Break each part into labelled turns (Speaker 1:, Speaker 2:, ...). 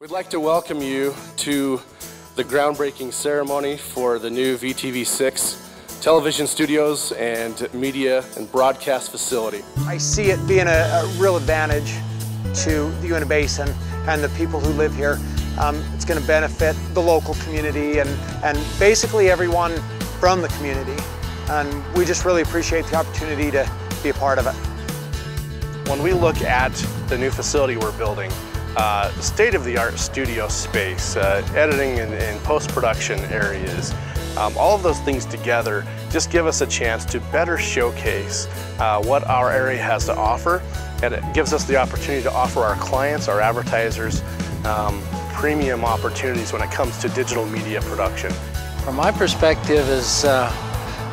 Speaker 1: We'd like to welcome you to the groundbreaking ceremony for the new VTV6 television studios and media and broadcast facility.
Speaker 2: I see it being a, a real advantage to the Uinta Basin and the people who live here. Um, it's going to benefit the local community and, and basically everyone from the community. And we just really appreciate the opportunity to be a part of it.
Speaker 1: When we look at the new facility we're building, uh, state-of-the-art studio space, uh, editing and, and post-production areas, um, all of those things together just give us a chance to better showcase uh, what our area has to offer and it gives us the opportunity to offer our clients, our advertisers, um, premium opportunities when it comes to digital media production.
Speaker 3: From my perspective is uh,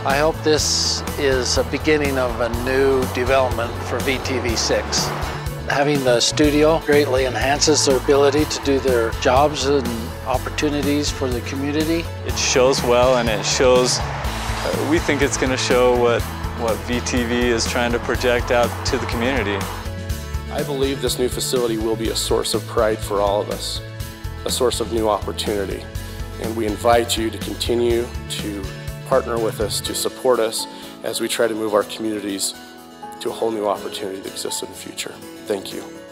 Speaker 3: I hope this is a beginning of a new development for VTV6. Having the studio greatly enhances their ability to do their jobs and opportunities for the community.
Speaker 4: It shows well and it shows, uh, we think it's going to show what, what VTV is trying to project out to the community.
Speaker 1: I believe this new facility will be a source of pride for all of us, a source of new opportunity. And we invite you to continue to partner with us, to support us as we try to move our communities to a whole new opportunity that exists in the future. Thank you.